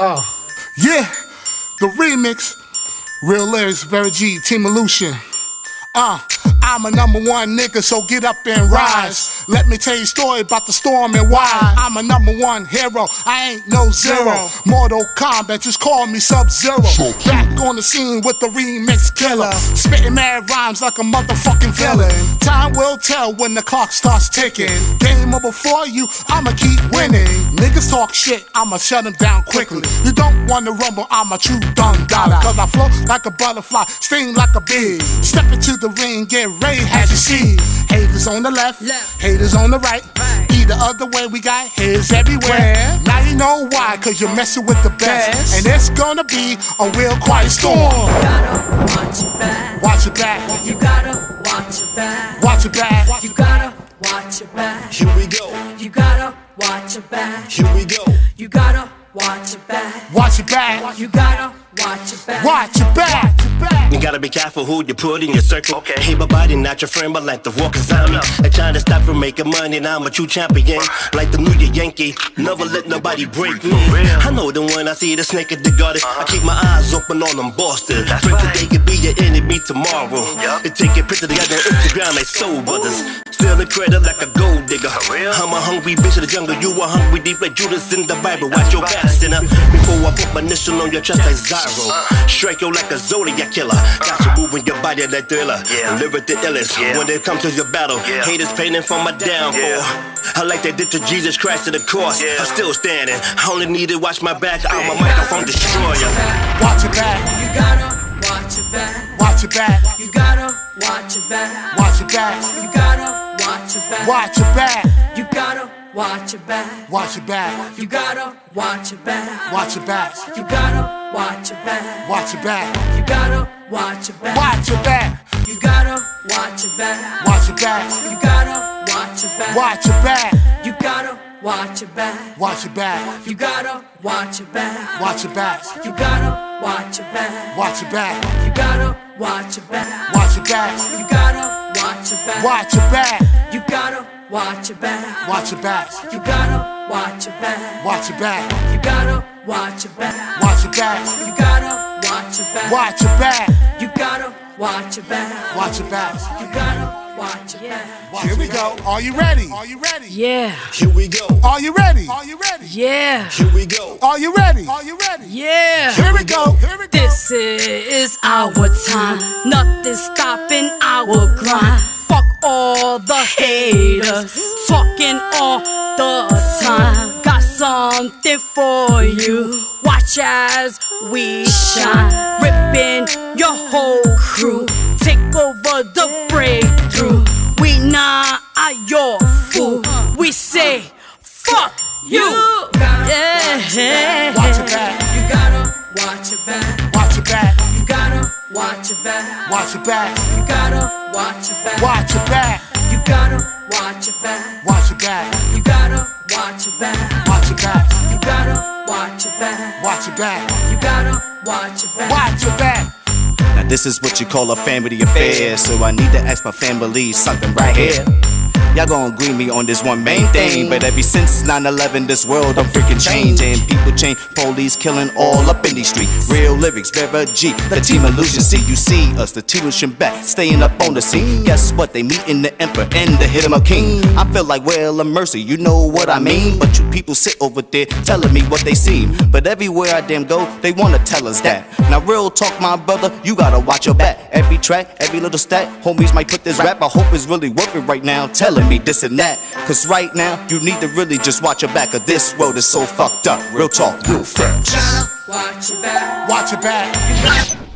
Oh. Yeah, the remix. Real Lyricez, Vero G, Teamalution. Uh, I'm a number one nigga, so get up and rise. Let me tell you a story about the storm and why. I'm a number one hero, I ain't no zero. Mortal Kombat, just call me Sub Zero. Back on the scene with the remix killer. Spitting mad rhymes like a motherfucking villain. Time will tell when the clock starts ticking. Game over for you, I'ma keep winning. Niggas talk shit, I'ma shut them down quickly. You don't wanna rumble, I'm a true dun dada. Uh-huh. Cause I float like a butterfly, sting like a bee. Step into the ring, get ready, have you see. Haters on the left, haters on the right. Either other way, we got haters everywhere. Now you know why, cause you're messing with the best. And it's gonna be a real quiet storm. You gotta watch your back. Watch your back, You gotta watch your back. watch your back. You gotta watch your back. Here we go, You gotta watch your back. here we go. You gotta watch your back. Watch your back, You gotta watch your back. watch your back. You gotta be careful who you put in your circle. Okay. Hey, my body not your friend, but like the walking zombie. They trying to stop from making money, now I'm a true champion. Like the New Year Yankee, never let nobody break me. I know them when I see the snake at the garden. I keep my eyes open on them bosses. Friend today could be your enemy tomorrow. They take it picture together on Instagram like soul brothers. Stealing credit like a gold digger. I'm a hungry bitch of the jungle, you a hungry deep like Judas in the Bible. Watch your back, sinner. Before I put my initial on your chest like Zorro. Strike you like a Zodiac killer. Got you moving your body like thriller. Lyric the illest. When it comes to your battle, haters painting for my downfall. I like they did to Jesus Christ to the cross. I'm still standing. I only need to watch my back. I'm a microphone destroyer. Watch your back, You gotta watch your back. watch your back, You gotta watch your back. watch your back, You gotta watch your back. watch your back, You gotta watch your back. watch your back, You gotta watch your back. watch your back, You gotta watch your back. watch your back, You gotta watch your back. watch your back, You gotta watch your back. watch your back, You gotta watch your back. watch your back, You gotta watch your back. watch your back, You gotta watch your back. watch your back, You gotta watch your back. watch your back, You gotta watch your back. watch your back, You gotta watch your back. watch your back, You gotta watch your back. watch your back, You gotta watch your back. watch your back, You gotta watch your back. watch your back, You gotta watch your back. watch your back, You gotta watch your back. watch your back. You gotta watch your back. Watch Here we go. Are you ready? Are you ready? Yeah, Here we go. Are you ready? Are you ready? yeah, Here we go. Are you ready? Are you ready? yeah. Here we go. Here we go. This is our time. Nothing's stopping our grind. Fuck all the haters talking all the time. Something for you. Watch as we shine. Ripping your whole crew. Take over the breakthrough. We not your fool. We say, fuck you. Yeah. Watch your back. You gotta watch your back. Watch your back. You gotta watch your back. Watch your back. You gotta watch your back. Watch your back. Watch your back. You gotta watch your back. Watch your back. Now this is what you call a family affair, so I need to ask my family something right here. Y'all gon' agree me on this one main thing, but ever since 9/11, this world I'm freaking changing. People change, police killing all up in these streets. Real Lyricez, Vero G, the Teamalution. See, you see us, the team tuition back, staying up on the scene. Guess what? They meeting the emperor and the hit 'em up king. I feel like well of mercy, you know what I mean. But you people sit over there telling me what they seen. But everywhere I damn go, they wanna tell us that. Now real talk, my brother, you gotta watch your back. Every track, every little stat, homies might put this rap. I hope it's really working right now. Telling telling me this and that. Cause right now, you need to really just watch your back, cause this world is so fucked up. Real talk. Real facts. Watch your back. Watch your back.